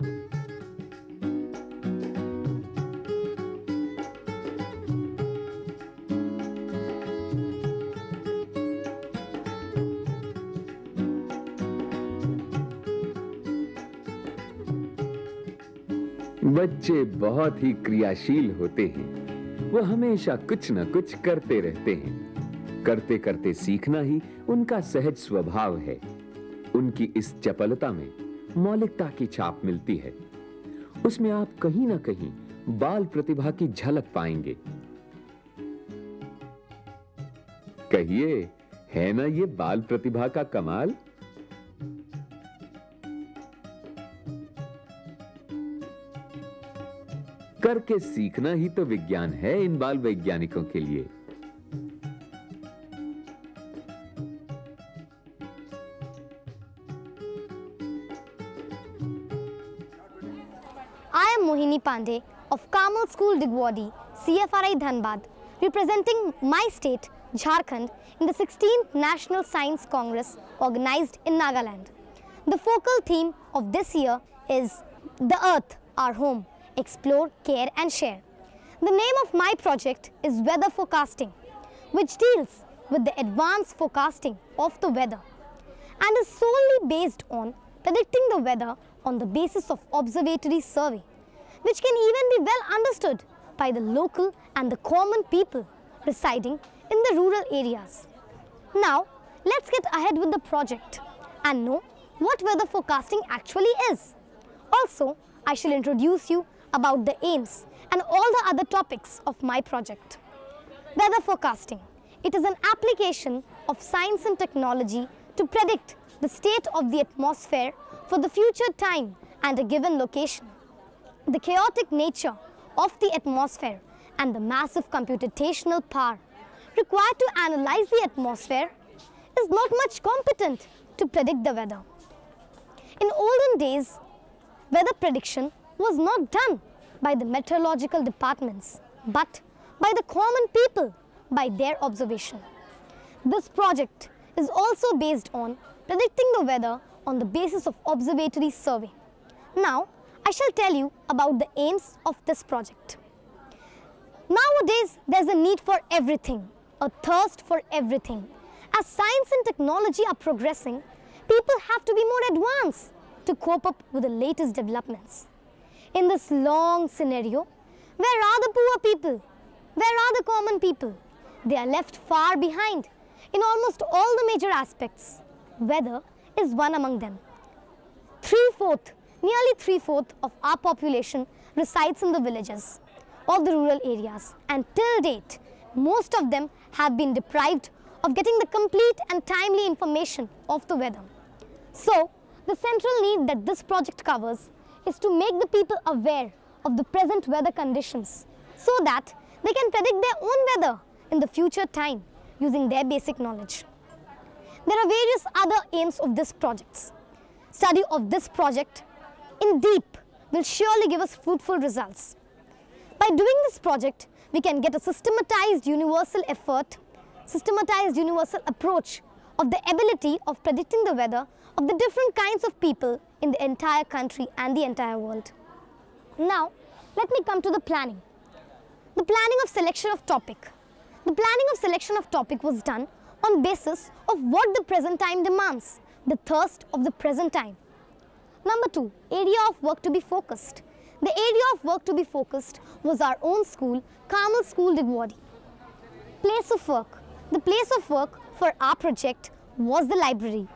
बच्चे बहुत ही क्रियाशील होते हैं। वो हमेशा कुछ ना कुछ करते रहते हैं। करते करते सीखना ही उनका सहज स्वभाव है। उनकी इस चपलता में मौलिकता की छाप मिलती है। उसमें आप कहीं ना कहीं बाल प्रतिभा की झलक पाएँगे। कहिए, है ना ये बाल प्रतिभा का कमाल? करके सीखना ही तो विज्ञान है इन बाल वैज्ञानिकों के लिए। Pandey of Carmel School Digwadi, CFRI Dhanbad, representing my state, Jharkhand, in the 16th National Science Congress organized in Nagaland. The focal theme of this year is The Earth, Our Home, Explore, Care and Share. The name of my project is Weather Forecasting, which deals with the advanced forecasting of the weather and is solely based on predicting the weather on the basis of observatory survey, which can even be well understood by the local and the common people residing in the rural areas. Now, let's get ahead with the project and know what weather forecasting actually is. Also, I shall introduce you about the aims and all the other topics of my project. Weather forecasting. It is an application of science and technology to predict the state of the atmosphere for the future time and a given location. The chaotic nature of the atmosphere and the massive computational power required to analyze the atmosphere is not much competent to predict the weather. In olden days, weather prediction was not done by the meteorological departments but by the common people by their observation. This project is also based on predicting the weather on the basis of observatory survey. Now, I shall tell you about the aims of this project. Nowadays, there's a need for everything, a thirst for everything. As science and technology are progressing, people have to be more advanced to cope up with the latest developments. In this long scenario, where are the poor people? Where are the common people? They are left far behind in almost all the major aspects. Weather is one among them. Three-fourth, nearly three-fourths of our population resides in the villages or the rural areas and till date, most of them have been deprived of getting the complete and timely information of the weather. So, the central need that this project covers is to make the people aware of the present weather conditions so that they can predict their own weather in the future time using their basic knowledge. There are various other aims of this project. Study of this project in deep will surely give us fruitful results. By doing this project, we can get a systematized universal effort, systematized universal approach of the ability of predicting the weather of the different kinds of people in the entire country and the entire world. Now, let me come to the planning. The planning of selection of topic. The planning of selection of topic was done on basis of what the present time demands, the thirst of the present time. Number two, area of work to be focused. The area of work to be focused was our own school, Carmel School Digwadi. Place of work. The place of work for our project was the library.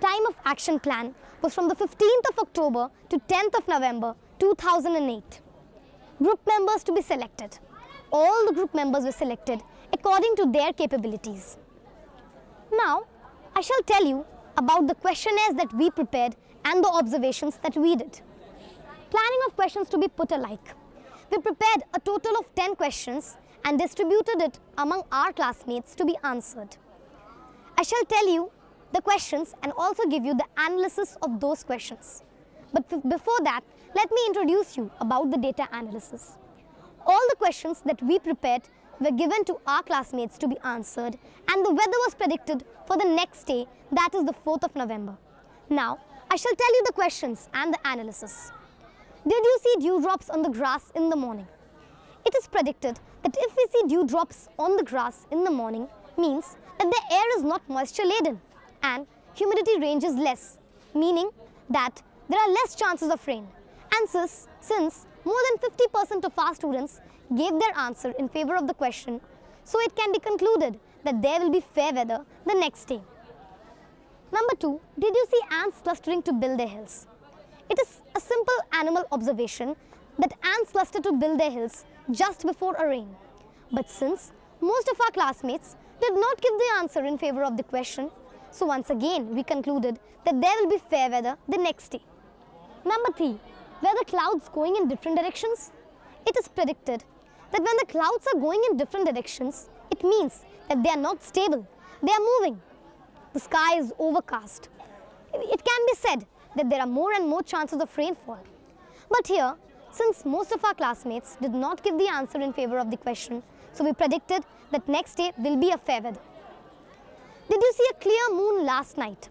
Time of action plan was from the 15th of October to 10th of November 2008. Group members to be selected. All the group members were selected according to their capabilities. Now, I shall tell you about the questionnaires that we prepared and the observations that we did. Planning of questions to be put alike. We prepared a total of 10 questions and distributed it among our classmates to be answered. I shall tell you the questions and also give you the analysis of those questions. But before that, let me introduce you about the data analysis. All the questions that we prepared were given to our classmates to be answered and the weather was predicted for the next day that is the 4th of November. Now, I shall tell you the questions and the analysis. Did you see dewdrops on the grass in the morning? It is predicted that if we see dewdrops on the grass in the morning means that the air is not moisture laden and humidity range is less, meaning that there are less chances of rain. And since, since more than 50% of our students gave their answer in favor of the question, so it can be concluded that there will be fair weather the next day. Number two, did you see ants clustering to build their hills? It is a simple animal observation that ants cluster to build their hills just before a rain. But since most of our classmates did not give the answer in favor of the question, so once again we concluded that there will be fair weather the next day. Number three, were the clouds going in different directions? It is predicted that when the clouds are going in different directions, it means that they are not stable, they are moving. The sky is overcast. It can be said that there are more and more chances of rainfall. But here, since most of our classmates did not give the answer in favor of the question, so we predicted that next day will be a fair weather. Did you see a clear moon last night?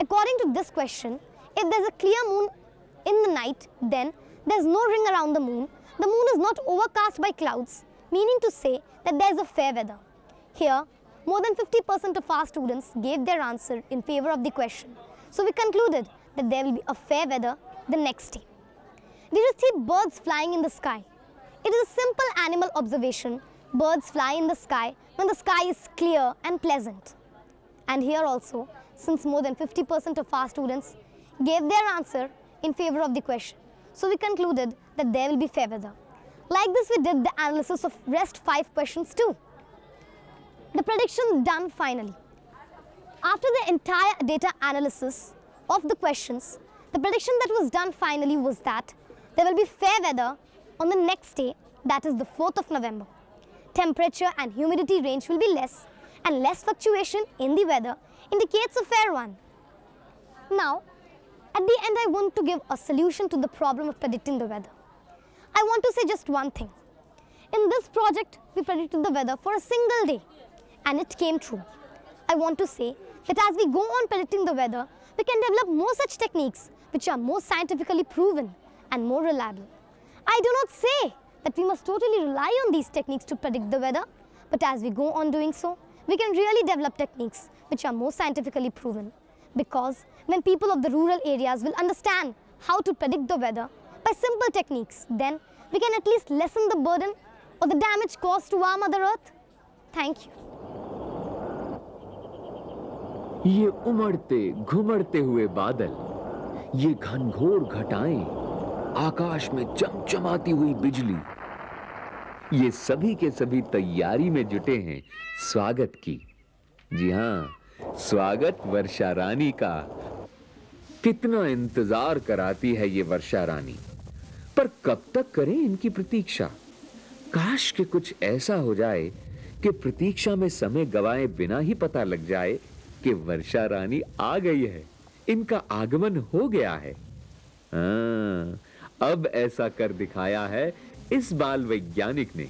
According to this question, if there's a clear moon in the night, then there's no ring around the moon. The moon is not overcast by clouds, meaning to say that there's a fair weather. Here, more than 50% of our students gave their answer in favor of the question. So we concluded that there will be a fair weather the next day. Did you see birds flying in the sky? It is a simple animal observation. Birds fly in the sky when the sky is clear and pleasant. And here also, since more than 50% of our students gave their answer in favor of the question, so we concluded that there will be fair weather. Like this, we did the analysis of rest 5 questions too. The prediction done finally. After the entire data analysis of the questions, the prediction that was done finally was that there will be fair weather on the next day, that is the 4th of November. Temperature and humidity range will be less and less fluctuation in the weather indicates a fair one. Now, at the end I want to give a solution to the problem of predicting the weather. I want to say just one thing. In this project, we predicted the weather for a single day and it came true. I want to say that as we go on predicting the weather, we can develop more such techniques which are more scientifically proven and more reliable. I do not say that we must totally rely on these techniques to predict the weather, but as we go on doing so, we can really develop techniques which are more scientifically proven. Because when people of the rural areas will understand how to predict the weather by simple techniques, then we can at least lessen the burden or the damage caused to our Mother Earth. Thank you. ये उमड़ते, घुमड़ते हुए बादल, ये घनघोर घटाएँ, आकाश में चमचमाती हुई बिजली। ये सभी के सभी तैयारी में जुटे हैं स्वागत की। जी हाँ, स्वागत वर्षा रानी का। कितना इंतज़ार कराती है ये वर्षा रानी। पर कब तक करें इनकी प्रतीक्षा? काश के कुछ ऐसा हो जाए कि प्रतीक्षा में समय गवाए बिना ही पता लग जाए कि वर्षा रानी आ गई है। इनका आगमन हो गया है। आ, अब ऐसा कर दिखाया है इस बाल वैज्ञानिक ने।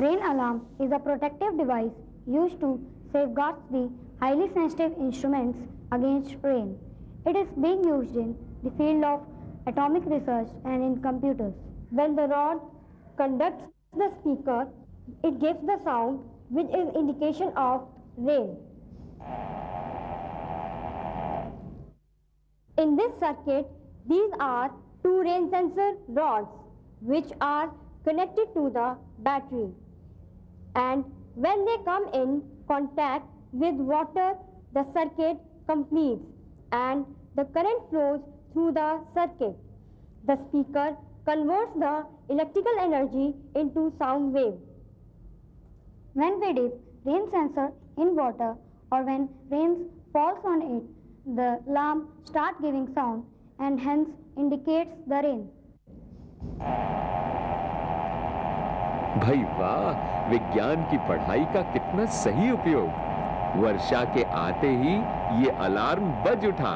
Rain alarm is a protective device use to safeguards the highly sensitive instruments against rain it is being used in the of atomic research and in computers when the rod conducts the speaker it gives the sound which is indication of rain In this circuit, these are two rain sensor rods which are connected to the battery. And when they come in contact with water, the circuit completes and the current flows through the circuit. The speaker converts the electrical energy into sound wave. When we dip rain sensor in water or when rain falls on it, the alarm start giving sound and hence indicates the rain. भाई वाह विज्ञान की पढ़ाई का कितना सही उपयोग। वर्षा के आते ही ये अलार्म बज उठा।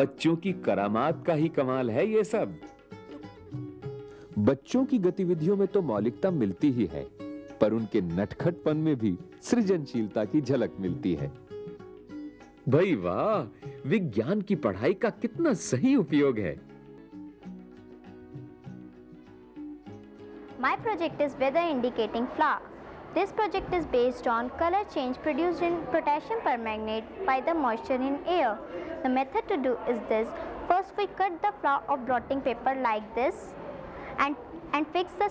बच्चों की करामात का ही कमाल है ये सब। बच्चों की गतिविधियों में तो मौलिकता मिलती ही है। पर उनके नटखटपन में भी सृजनशीलता की झलक मिलती है भाई वाह विज्ञान की पढ़ाई का कितना सही उपयोग है My project is weather indicating flower. This project is based on color change produced in potassium permanganate by the moisture in air. The method to do is this. First we cut the flower of blotting paper like this and, and, fix, the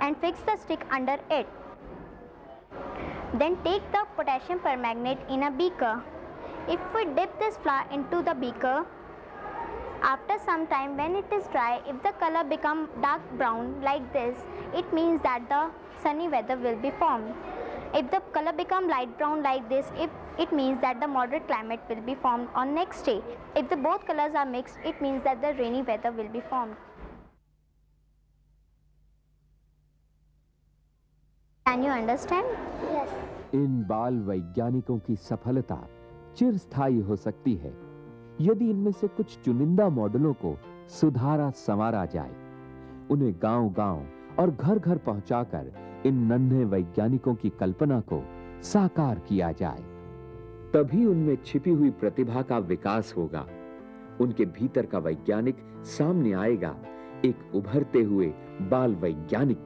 and fix the stick under it. Then take the potassium permanganate in a beaker. If we dip this flower into the beaker, after some time when it is dry, if the color become dark brown like this, it means that the sunny weather will be formed. If the color become light brown like this, if it means that the moderate climate will be formed on next day. If the both colors are mixed, it means that the rainy weather will be formed. You understand? Yes. इन बाल वैज्ञानिकों की सफलता चिरस्थायी हो सकती है यदि इनमें से कुछ चुनिंदा मॉडलों को सुधारा संवारा जाए उन्हें गांव-गांव और घर-घर पहुंचाकर इन नन्हे वैज्ञानिकों की कल्पना को साकार किया जाए तभी उनमें छिपी हुई प्रतिभा का विकास होगा उनके भीतर का वैज्ञानिक सामने आएगा एक उभरते हुए बाल वैज्ञानिक